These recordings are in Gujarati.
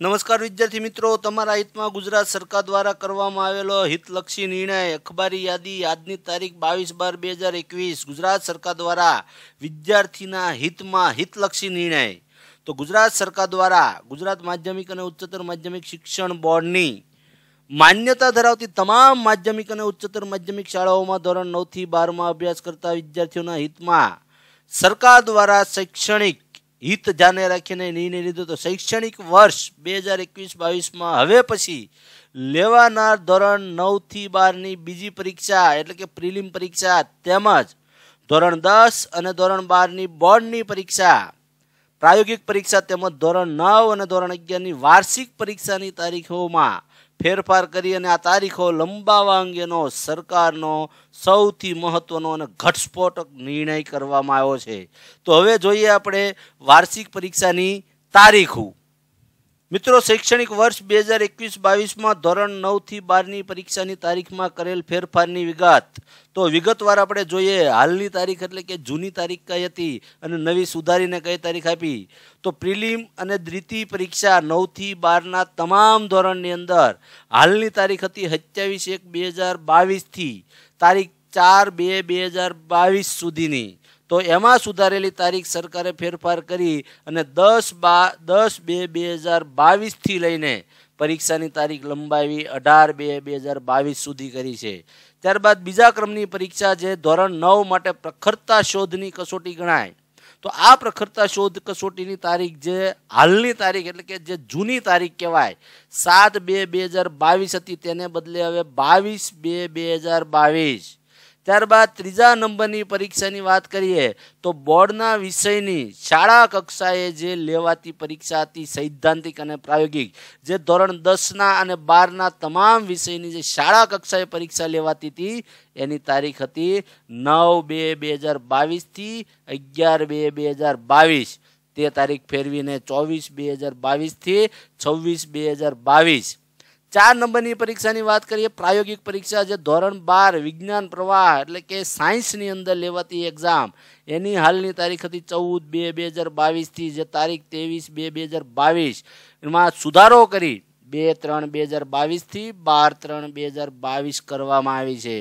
નમસ્કાર વિદ્યાર્થી મિત્રો, તમારા હિતમાં ગુજરાત સરકાર દ્વારા કરવામાં આવેલો હિતલક્ષી નિર્ણય, અખબારી યાદી, આજની તારીખ બાવીસ બાર બે હજાર એકવીસ, ગુજરાત સરકાર દ્વારા વિદ્યાર્થીના હિતમાં હિતલક્ષી નિર્ણય. તો ગુજરાત સરકાર દ્વારા ગુજરાત માધ્યમિક અને ઉચ્ચતર માધ્યમિક શિક્ષણ બોર્ડની માન્યતા ધરાવતી તમામ માધ્યમિક અને ઉચ્ચતર માધ્યમિક શાળાઓમાં ધોરણ નવથી બારમાં અભ્યાસ કરતા વિદ્યાર્થીઓના હિતમાં સરકાર દ્વારા શૈક્ષણિક હિત ધ્યાને રાખીને નિર્ણય લીધો તો શૈક્ષણિક વર્ષ બે હજાર એકવીસ બાવીસમાં હવે પછી લેવાનાર ધોરણ નવથી બારની બીજી પરીક્ષા, એટલે કે પ્રિલિમ પરીક્ષા, તેમજ ધોરણ દસ અને ધોરણ બારની બોર્ડની પરીક્ષા પ્રાયોગિક પરીક્ષા તેમજ ધોરણ નવ અને ધોરણ અગિયારની વાર્ષિક પરીક્ષાની તારીખોમાં ફેરફાર કરી અને આ તારીખો લંબાવવા અંગેનો સરકારનો સૌથી મહત્વનો અને ઘટસ્ફોટક નિર્ણય કરવામાં આવ્યો છે. તો હવે જોઈએ આપણે વાર્ષિક પરીક્ષાની તારીખો. મિત્રો, શૈક્ષણિક વર્ષ બે હજાર એકવીસ બાવીસમાં ધોરણ નવથી બારની પરીક્ષાની તારીખમાં કરેલ ફેરફારની વિગત. તો વિગતવાર આપણે જોઈએ, હાલની તારીખ એટલે કે જૂની તારીખ કઈ હતી અને નવી સુધારીને કઈ તારીખ આપી. તો પ્રિલિમ અને દ્વિતીય પરીક્ષા નવથી બારના તમામ ધોરણની અંદર હાલની તારીખ હતી સત્યાવીસ એક બે હજાર બાવીસથી, તારીખ ચાર બે બે હજાર બાવીસ સુધીની. તો એમાં સુધારેલી તારીખ સરકારે ફેરફાર કરી અને દસ બા, દસ બે બે હજાર બાવીસથી લઈને પરીક્ષાની તારીખ લંબાવી અઢાર બે બે હજાર બાવીસ સુધી કરી છે. ત્યારબાદ બીજા ક્રમની પરીક્ષા જે ધોરણ નવ માટે પ્રખરતા શોધની કસોટી ગણાય. તો આ પ્રખરતા શોધ કસોટીની તારીખ જે હાલની તારીખ એટલે કે જે જૂની તારીખ કહેવાય, સાત બે બે હજાર બાવીસ હતી તેને બદલે હવે બાવીસ બે બે હજાર બાવીસ. ત્યારબાદ ત્રીજા નંબરની પરીક્ષાની વાત કરીએ તો બોર્ડના વિષયની શાળા કક્ષાએ જે લેવાતી પરીક્ષા હતી સૈદ્ધાંતિક અને પ્રાયોગિક, જે ધોરણ દસના અને બારના તમામ વિષયની જે શાળા કક્ષાએ પરીક્ષા લેવાતી હતી, એની તારીખ હતી નવ બે બે હજાર બાવીસથી અગિયાર બે બે હજાર બાવીસ. તે તારીખ ફેરવીને ચોવીસ બે હજાર બાવીસથી છવ્વીસ બે હજાર બાવીસ. ચાર નંબરની પરીક્ષાની વાત કરીએ, પ્રાયોગિક પરીક્ષા જે ધોરણ બાર, વિજ્ઞાન પ્રવાહ, એટલે કે સાયન્સની અંદર લેવાતી એક્ઝામ એની હાલની તારીખ હતી ચૌદ બે બે હજાર બાવીસથી, જે તારીખ ત્રેવીસ બે બે હજાર બાવીસ. એમાં સુધારો કરી બે ત્રણ બે હજાર બાવીસથી બાર ત્રણ બે હજાર બાવીસ કરવામાં આવી છે.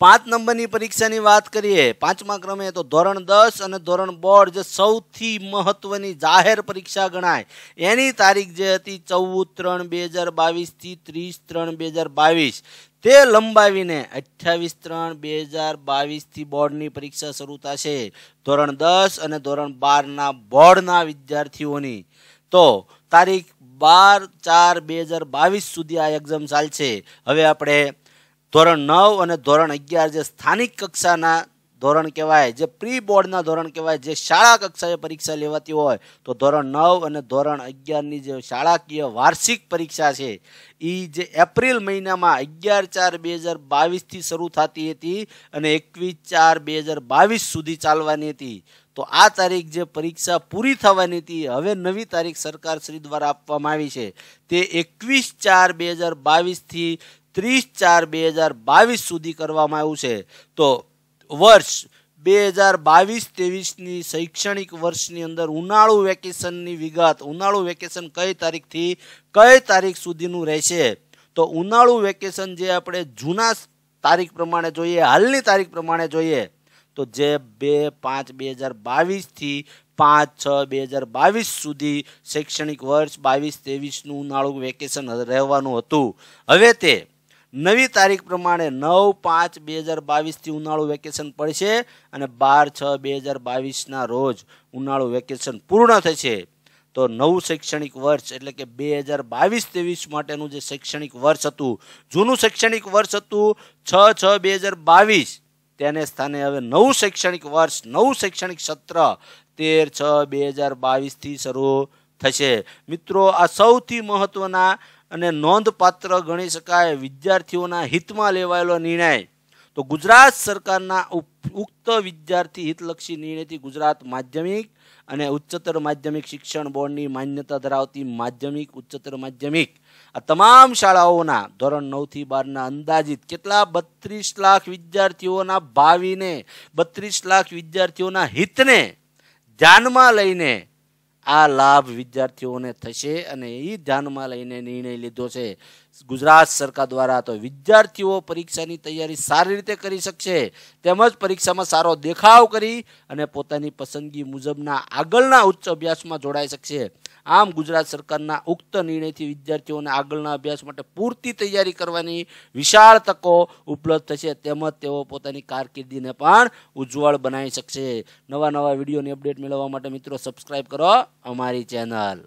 પાંચ નંબરની પરીક્ષાની વાત કરીએ, પાંચમા ક્રમે તો ધોરણ દસ અને ધોરણ બોર્ડ જે સૌથી મહત્વની જાહેર પરીક્ષા ગણાય, એની તારીખ જે હતી ચૌદ ત્રણ બે હજાર બાવીસથી ત્રીસ ત્રણ બે હજાર બાવીસ. તે લંબાવીને અઠ્યાવીસ ત્રણ બે હજાર બાવીસથી બોર્ડની પરીક્ષા શરૂ થશે. ધોરણ દસ અને ધોરણ બારના બોર્ડના વિદ્યાર્થીઓની. તો તારીખ બાર ચાર બે હજાર બાવીસ સુધી આ એક્ઝામ ચાલશે. હવે આપણે ધોરણ નવ અને ધોરણ અગિયાર જે સ્થાનિક કક્ષાના ધોરણ કહેવાય, જે પ્રી બોર્ડના ધોરણ કહેવાય, જે શાળા કક્ષાએ પરીક્ષા લેવાતી હોય, તો ધોરણ નવ અને ધોરણ અગિયારની જે શાળાકીય વાર્ષિક પરીક્ષા છે એ જે એપ્રિલ મહિનામાં અગિયાર ચાર બે હજાર બાવીસથી શરૂ થતી હતી અને એકવીસ ચાર બે હજાર બાવીસ સુધી ચાલવાની હતી. તો આ તારીખ જે પરીક્ષા પૂરી થવાની હતી, હવે નવી તારીખ સરકાર શ્રી દ્વારા આપવામાં આવી છે. તે એકવીસ ચાર બે હજાર બાવીસથી ત્રીસ ચાર બે હજાર બાવીસ સુધી કરવામાં આવ્યું છે. તો વર્ષ બે હજાર બાવીસ ત્રેવીસની શૈક્ષણિક વર્ષની અંદર ઉનાળુ વેકેશનની વિગત, ઉનાળુ વેકેશન કઈ તારીખથી, કઈ તારીખ સુધીનું રહેશે? તો ઉનાળુ વેકેશન જે આપણે જૂના તારીખ પ્રમાણે જોઈએ, હાલની તારીખ પ્રમાણે જોઈએ, તો જે બે પાંચ બે હજાર બાવીસથી પાંચ છ બે હજાર બાવીસ સુધી શૈક્ષણિક વર્ષ બાવીસ ત્રેવીસનું ઉનાળુ વેકેશન રહેવાનું હતું. હવે તે નવી તારીખ પ્રમાણે નવ પાંચ બે હજાર બાવીસથી ઉનાળુ વેકેશન પડશે અને બાર છ બે હજાર બાવીસના રોજ ઉનાળુ વેકેશન પૂર્ણ થશે. તો નવું શૈક્ષણિક વર્ષ એટલે કે બે હજાર બાવીસ ત્રેવીસ માટેનું જે શૈક્ષણિક વર્ષ હતું, જૂનું શૈક્ષણિક વર્ષ હતું, છ છ બે હજાર બાવીસ, તેને સ્થાને હવે નવું શૈક્ષણિક વર્ષ, નવું શૈક્ષણિક સત્ર તેર છ બે હજાર બાવીસથી શરૂ થશે. મિત્રો, આ સૌથી મહત્વના અને નોંધપાત્ર ગણી શકાય વિદ્યાર્થીઓના હિતમાં લેવાયેલો નિર્ણય. તો ગુજરાત સરકારના ઉક્ત વિદ્યાર્થી હિતલક્ષી નિર્ણયથી ગુજરાત માધ્યમિક અને ઉચ્ચતર માધ્યમિક શિક્ષણ બોર્ડની માન્યતા ધરાવતી માધ્યમિક, ઉચ્ચતર માધ્યમિક આ તમામ શાળાઓના ધોરણ નવથી બારના અંદાજિત કેટલા બત્રીસ લાખ વિદ્યાર્થીઓના ભાવિને, બત્રીસ લાખ વિદ્યાર્થીઓના હિતને ધ્યાનમાં લઈને આ લાભ વિદ્યાર્થીઓને થશે અને એ ધ્યાનમાં લઈને નિર્ણય લીધો છે. ગુજરાત સરકાર દ્વારા તો વિદ્યાર્થીઓ પરીક્ષાની તૈયારી સારી રીતે કરી શકશે, તેમજ પરીક્ષામાં સારો દેખાવ કરી અને પોતાની પસંદગી મુજબના આગળના ઉચ્ચ અભ્યાસમાં જોડાઈ શકશે. આમ ગુજરાત સરકારના ઉક્ત નિર્ણયથી વિદ્યાર્થીઓને આગળના અભ્યાસ માટે પૂરતી તૈયારી કરવાની વિશાળ તકો ઉપલબ્ધ થશે, તેમજ તેઓ પોતાની કારકિર્દીને પણ ઉજ્જવળ બનાવી શકશે. નવા નવા વિડીયોની અપડેટ મેળવવા માટે મિત્રો સબસ્ક્રાઇબ કરો અમારી ચેનલ